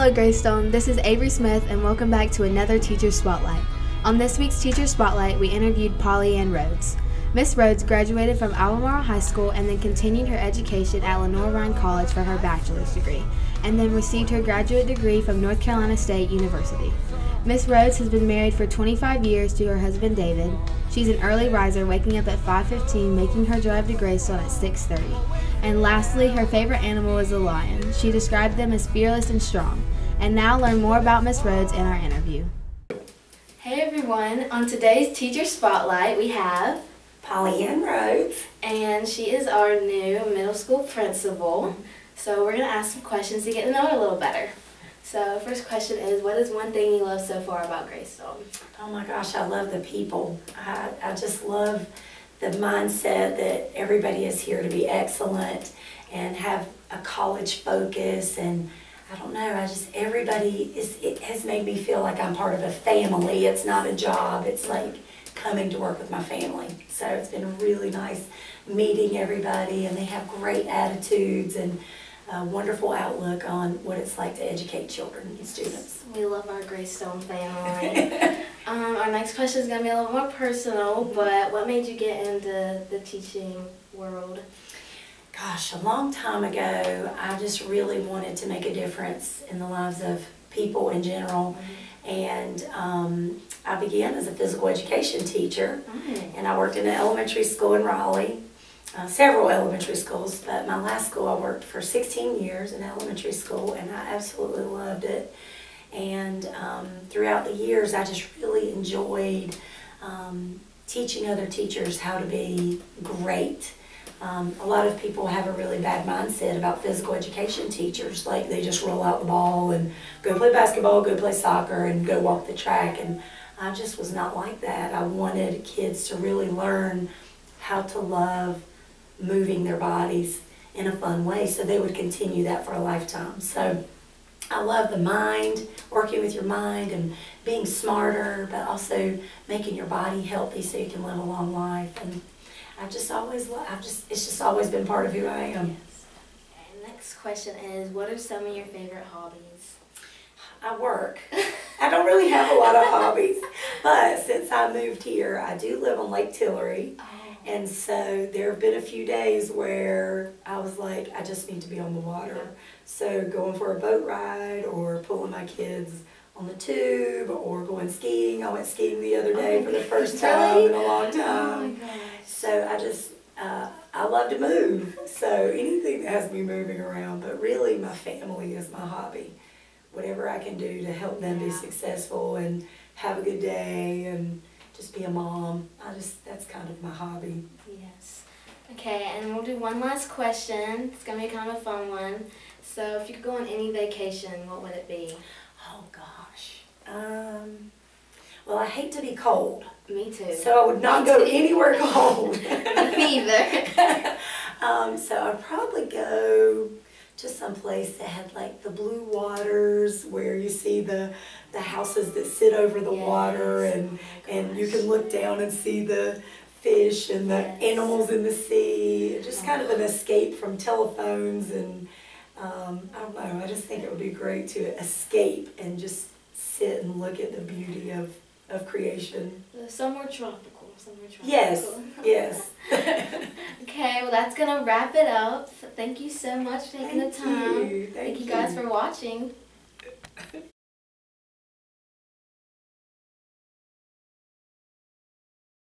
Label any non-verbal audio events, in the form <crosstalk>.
Hello, Gray Stone. This is Avery Smith, and welcome back to another Teacher Spotlight. On this week's Teacher Spotlight, we interviewed Polly Ann Rhodes. Miss Rhodes graduated from Albemarle High School and then continued her education at Lenoir-Rhyne College for her bachelor's degree, and then received her graduate degree from North Carolina State University. Miss Rhodes has been married for 25 years to her husband David. She's an early riser, waking up at 5:15, making her drive to Gray Stone at 6:30. And lastly, her favorite animal is a lion. She described them as fearless and strong. And now learn more about Miss Rhodes in our interview. Hey everyone! On today's Teacher Spotlight, we have Polly Ann Rhodes. and she is our new middle school principal. So we're going to ask some questions to get to know her a little better. So first question is, what is one thing you love so far about Gray Stone? Oh my gosh, I love the people. I, I just love the mindset that everybody is here to be excellent and have a college focus and I don't know, I just everybody is it has made me feel like I'm part of a family. It's not a job. It's like coming to work with my family. So it's been really nice meeting everybody and they have great attitudes and a wonderful outlook on what it's like to educate children and students. We love our Gray Stone family. <laughs> um, our next question is going to be a little more personal, but what made you get into the teaching world? Gosh, a long time ago, I just really wanted to make a difference in the lives of people in general. And um, I began as a physical education teacher, and I worked in an elementary school in Raleigh, uh, several elementary schools, but my last school I worked for 16 years in elementary school, and I absolutely loved it. And um, throughout the years, I just really enjoyed um, teaching other teachers how to be great. Um, a lot of people have a really bad mindset about physical education teachers. Like they just roll out the ball and go play basketball, go play soccer, and go walk the track. And I just was not like that. I wanted kids to really learn how to love moving their bodies in a fun way so they would continue that for a lifetime. So I love the mind, working with your mind and being smarter, but also making your body healthy so you can live a long life. And I've just always, I've just, it's just always been part of who I am. And next question is, what are some of your favorite hobbies? I work. I don't really have a lot of <laughs> hobbies, but since I moved here, I do live on Lake Tillery. Oh, And so there have been a few days where I was like, I just need to be on the water. So going for a boat ride or pulling my kids on the tube or going skiing. I went skiing the other day for the first time in a long Oh time. gosh. So I just, uh, I love to move. So anything that has me moving around, but really my family is my hobby. Whatever I can do to help them be successful and have a good day and just be a mom. I just, that's kind of my hobby. Yes. Okay, and we'll do one last question. It's going to be kind of a fun one. So if you could go on any vacation, what would it be? Oh gosh. Um, well, I hate to be cold, Me too. so I would not go anywhere cold. <laughs> Me either. <laughs> um, so I'd probably go to some place that had like the blue waters where you see the the houses that sit over the water and Oh and you can look down and see the fish and the Yes. animals in the sea. Just kind of an escape from telephones and um, I don't know. I just think it would be great to escape and just sit and look at the beauty of of creation. Somewhere tropical. Yes, <laughs> yes. <laughs> Okay, well that's gonna wrap it up. Thank you so much for taking Thank the time. you. Thank Thank you guys for watching.